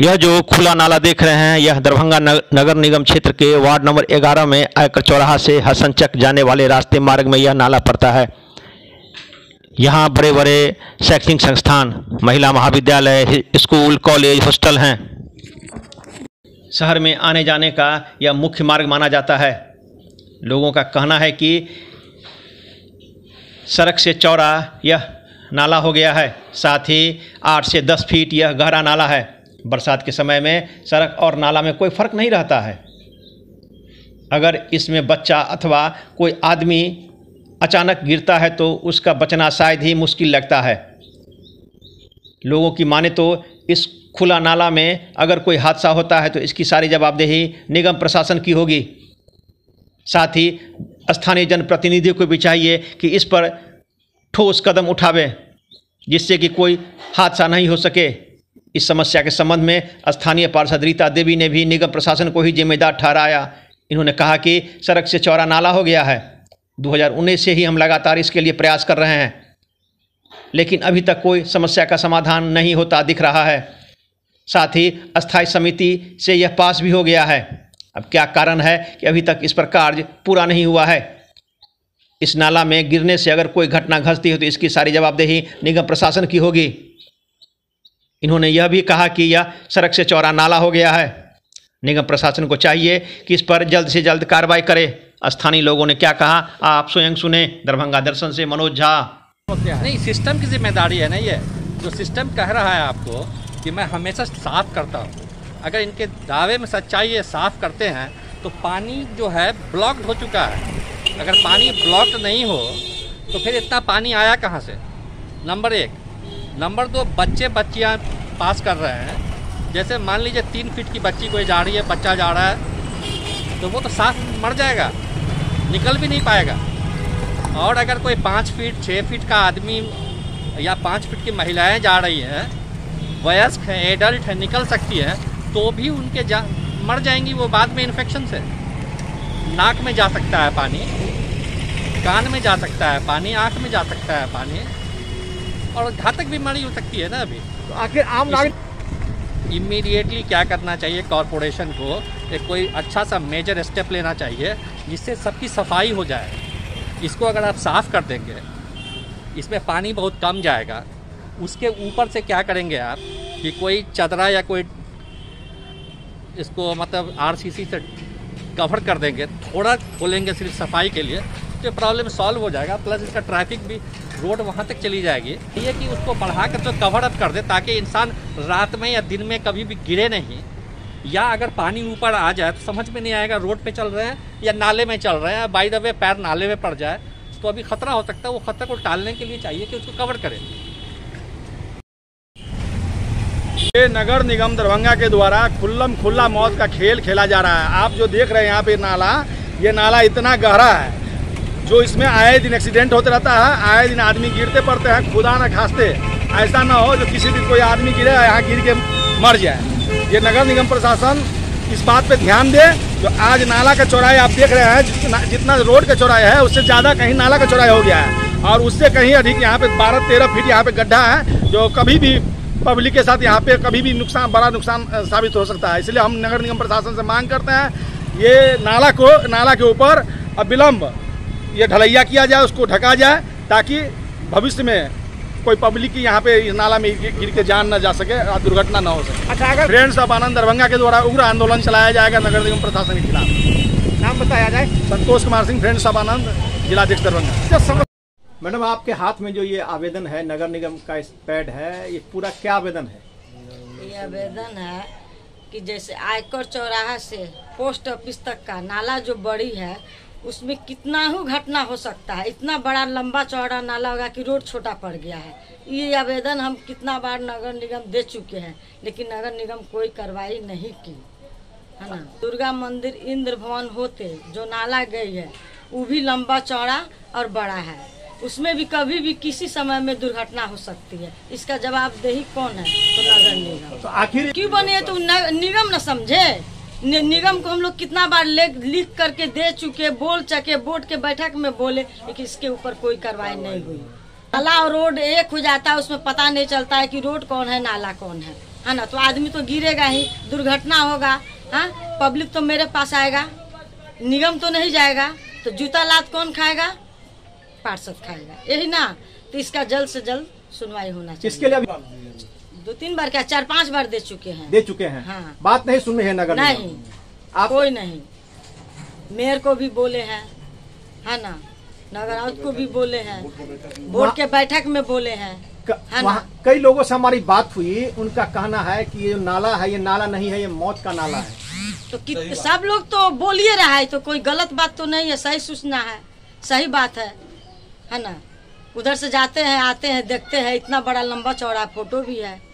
यह जो खुला नाला देख रहे हैं, यह दरभंगा नग- नगर निगम क्षेत्र के वार्ड नंबर 11 में आयकर चौराहा से हसनचक जाने वाले रास्ते मार्ग में यह नाला पड़ता है। यहाँ बड़े बड़े शैक्षणिक संस्थान, महिला महाविद्यालय, स्कूल, कॉलेज, हॉस्टल हैं। शहर में आने जाने का यह मुख्य मार्ग माना जाता है। लोगों का कहना है कि सड़क से चौड़ा यह नाला हो गया है, साथ ही आठ से दस फीट यह गहरा नाला है। बरसात के समय में सड़क और नाला में कोई फ़र्क नहीं रहता है। अगर इसमें बच्चा अथवा कोई आदमी अचानक गिरता है तो उसका बचना शायद ही मुश्किल लगता है। लोगों की माने तो इस खुला नाला में अगर कोई हादसा होता है तो इसकी सारी जवाबदेही निगम प्रशासन की होगी। साथ ही स्थानीय जनप्रतिनिधियों को भी चाहिए कि इस पर ठोस कदम उठावे, जिससे कि कोई हादसा नहीं हो सके। इस समस्या के संबंध में स्थानीय पार्षद रीता देवी ने भी निगम प्रशासन को ही जिम्मेदार ठहराया। इन्होंने कहा कि सड़क से चौरा नाला हो गया है। 2019 से ही हम लगातार इसके लिए प्रयास कर रहे हैं। लेकिन अभी तक कोई समस्या का समाधान नहीं होता दिख रहा है। साथ ही अस्थायी समिति से यह पास भी हो गया है। अब क्या कारण है कि अभी तक इस पर कार्य पूरा नहीं हुआ है? इस नाला में गिरने से अगर कोई घटना घसती हो तो इसकी सारी जवाबदेही निगम प्रशासन की होगी। इन्होंने यह भी कहा कि यह सड़क से चौरा नाला हो गया है। निगम प्रशासन को चाहिए कि इस पर जल्द से जल्द कार्रवाई करे। स्थानीय लोगों ने क्या कहा? आप स्वयं सुने दरभंगा दर्शन से मनोज झा। नहीं सिस्टम की ज़िम्मेदारी है ना ये। जो सिस्टम कह रहा है आपको कि मैं हमेशा साफ़ करता हूँ। अगर इनके दावे में सच्चाई ये साफ़ करते हैं तो पानी जो है ब्लॉक्ड हो चुका है। अगर पानी ब्लॉक्ड नहीं हो तो फिर इतना पानी आया कहाँ से? नंबर एक। नंबर दो, बच्चे बच्चियाँ पास कर रहे हैं। जैसे मान लीजिए तीन फीट की बच्ची कोई जा रही है, बच्चा जा रहा है तो वो तो साफ़ मर जाएगा, निकल भी नहीं पाएगा। और अगर कोई पाँच फीट छः फीट का आदमी या पाँच फीट की महिलाएँ जा रही हैं, वयस्क हैं एडल्ट हैं, निकल सकती हैं तो भी उनके जा, मर जाएँगी वो बाद में इन्फेक्शन से। नाक में जा सकता है पानी, कान में जा सकता है पानी, आँख में जा सकता है पानी और घातक बीमारी हो सकती है ना अभी? तो आखिर आम नागरिक इमीडिएटली क्या करना चाहिए कॉरपोरेशन को? एक कोई अच्छा सा मेजर स्टेप लेना चाहिए जिससे सबकी सफ़ाई हो जाए। इसको अगर आप साफ़ कर देंगे इसमें पानी बहुत कम जाएगा। उसके ऊपर से क्या करेंगे आप? कि कोई चदरा या कोई इसको मतलब आरसीसी से कवर कर देंगे। थोड़ा खोलेंगे सिर्फ़ सफ़ाई के लिए तो प्रॉब्लम सॉल्व हो जाएगा प्लस इसका ट्रैफ़िक भी रोड वहाँ तक चली जाएगी। ये कि उसको बढ़ा कर तो कवर अप कर दे, ताकि इंसान रात में या दिन में कभी भी गिरे नहीं, या अगर पानी ऊपर आ जाए तो समझ में नहीं आएगा रोड पे चल रहे हैं या नाले में चल रहे हैं बाई द वे पैर नाले में पड़ जाए तो अभी खतरा हो सकता है, वो खतरे को टालने के लिए चाहिए कि उसको कवर करें। ये नगर निगम दरभंगा के द्वारा खुल्लम खुल्ला मौत का खेल खेला जा रहा है। आप जो देख रहे हैं यहाँ पे नाला, ये नाला इतना गहरा है जो इसमें आए दिन एक्सीडेंट होते रहता है, आए दिन आदमी गिरते पड़ते हैं, खुदा न खास्ते। ऐसा ना हो जो किसी दिन कोई आदमी गिरे यहाँ गिर के मर जाए। ये नगर निगम प्रशासन इस बात पे ध्यान दे, जो आज नाला का चौड़ाई आप देख रहे हैं, जितना जितना रोड का चौड़ाई है, उससे ज़्यादा कहीं नाला का चौड़ाई हो गया है। और उससे कहीं अधिक यहाँ पे बारह तेरह फीट यहाँ पे गड्ढा है, जो कभी भी पब्लिक के साथ यहाँ पे कभी भी नुकसान बड़ा नुकसान साबित हो सकता है। इसलिए हम नगर निगम प्रशासन से मांग करते हैं, ये नाला को नाला के ऊपर अविलंब ये ढलैया किया जाए उसको ढका जाए ताकि भविष्य में कोई पब्लिक की यहाँ पे इस नाला में गिर के जान न जा सके और दुर्घटना न हो सके। अच्छा अगर फ्रेंड्स ऑफ़ आनंद दरभंगा के द्वारा उग्र आंदोलन चलाया जाएगा नगर निगम प्रशासन के खिलाफ। नाम बताया जाए। संतोष कुमार सिंह फ्रेंड्स ऑफ़ आनंद जिलाध्यक्ष दरभंगा। मैडम आपके हाथ में जो ये आवेदन है नगर निगम का इस पैड है ये पूरा क्या आवेदन है? ये आवेदन है कि जैसे आयकर चौराहा से पोस्ट ऑफ़िस तक का नाला जो बड़ी है उसमें कितना ही घटना हो सकता है। इतना बड़ा लंबा चौड़ा नाला होगा कि रोड छोटा पड़ गया है। ये आवेदन हम कितना बार नगर निगम दे चुके हैं लेकिन नगर निगम कोई कार्रवाई नहीं की है ना? दुर्गा मंदिर इंद्र भवन होते जो नाला गई है वो भी लंबा चौड़ा और बड़ा है। उसमें भी कभी भी किसी समय में दुर्घटना हो सकती है। इसका जवाबदेही कौन है? तो नगर निगम। तो आखिर क्यों बने तो निगम न समझे? नि- निगम को हम लोग कितना बार ले, लिख करके दे चुके बोल चके बोर्ड के बैठक में बोले लेकिन इसके ऊपर कोई कार्रवाई नहीं हुई। नाला और रोड एक हो जाता है उसमें पता नहीं चलता है कि रोड कौन है नाला कौन है। है ना तो आदमी तो गिरेगा ही दुर्घटना होगा। हाँ पब्लिक तो मेरे पास आएगा निगम तो नहीं जाएगा तो जूता लात कौन खाएगा? पार्षद खाएगा। यही ना तो इसका जल्द से जल्द सुनवाई होना चाहिए। किसके लिए दो तीन बार क्या चार पाँच बार दे चुके हैं। दे चुके हैं। हाँ। बात नहीं सुन रहे हैं नगर नहीं आप कोई नहीं। मेयर को भी बोले हैं। है ना नगर आयुक्त को भी बोले हैं। बोर्ड के बैठक में बोले हैं। है वहाँ कई लोगों से हमारी बात हुई उनका कहना है कि ये नाला है ये नाला नहीं है ये मौत का नाला है। तो सब लोग तो बोलिए रहा है तो कोई गलत बात तो नहीं है सही सूचना है सही बात है। है ना। उधर से जाते हैं आते हैं देखते हैं इतना बड़ा लंबा चौड़ा फ़ोटो भी है।